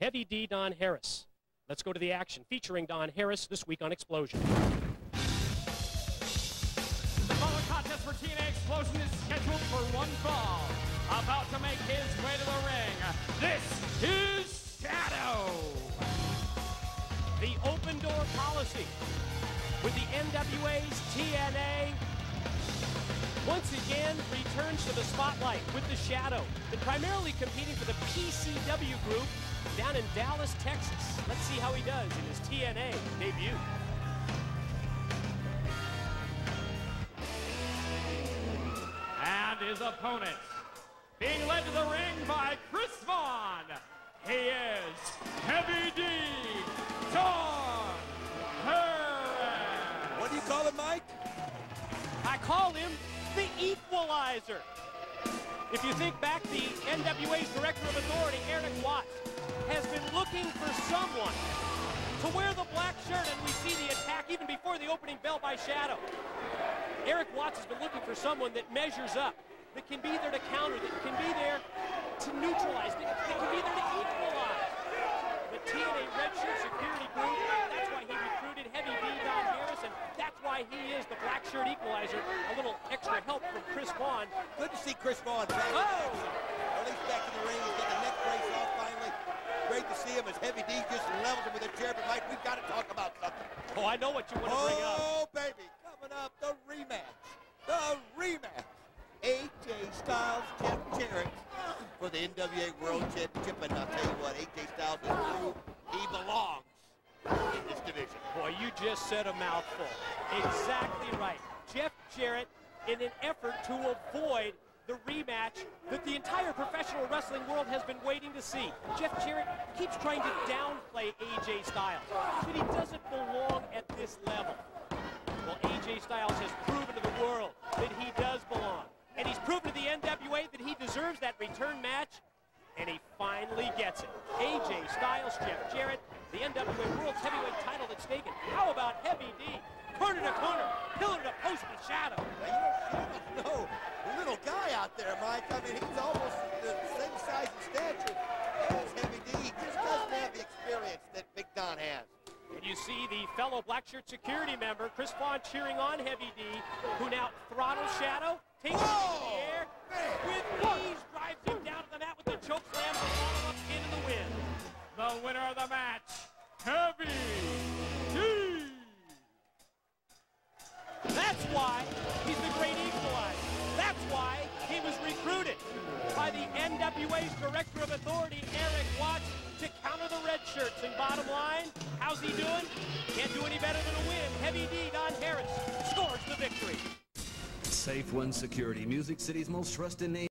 Heavy D Don Harris. Let's go to the action featuring Don Harris this week on Xplosion. The following contest for TNA Xplosion is scheduled for one fall. About to make his way to the ring, this is Shadow. The open door policy with the NWA's TNA once again returns to the spotlight with the Shadow. Been primarily competing for the PCW group down in Dallas, Texas. Let's see how he does in his TNA debut. And his opponent, being led to the ring by Chris Vaughn, he is Heavy D. Don Harris. What do you call him, Mike? I call him the equalizer. If you think back, the NWA's Director of Authority, Erik Watts, has been looking to wear the black shirt, and we see the attack even before the opening bell by Shadow. Erik Watts has been looking for someone that measures up, that can be there to counter, that can be there to neutralize, that, that can be there to equalize. The TNA Red Shirt Security Group, that's why he recruited Heavy D Don Harris, and that's why he is the black shirt equalizer. A little extra help from Chris Vaughn. Good to see Chris Vaughn back. Oh! At least back in the ring. He's got the neck brace finally. Great to see him as Heavy D just levels him with a chair. But Mike, we've got to talk about something. Oh, I know what you want to bring up. Oh, baby. Coming up, the rematch. The rematch. AJ Styles, Jeff Jarrett for the NWA World Championship. And I'll tell you what, AJ Styles is through. He belongs in this division. Boy, you just said a mouthful. Exactly right. Jeff Jarrett, in an effort to avoid the rematch that the entire professional wrestling world has been waiting to see. Jeff Jarrett keeps trying to downplay AJ Styles, but he doesn't belong at this level. Well, AJ Styles has proven to the world that he does belong. And he's proven to the NWA that he deserves that return match, and he finally gets it. AJ Styles, Jeff Jarrett, the NWA World's Heavyweight title at stake. And how about Heavy D? Corner to corner, pillar to post with Shadow. Now, you don't, you don't know the little guy out there, Mike. I mean, he's almost the same size and stature as Heavy D. He just doesn't have the experience that Big Don has. And you see the fellow black shirt security member, Chris Vaughn, cheering on Heavy D, who now throttles Shadow, takes him into the air, with ease drives him down to the mat with the choke slam, follow-up pin the win. The winner of the match, of Authority, Erik Watts, to counter the red shirts. And bottom line, how's he doing? Can't do any better than a win. Heavy D, Don Harris, scores the victory. Safe One Security, Music City's most trusted name.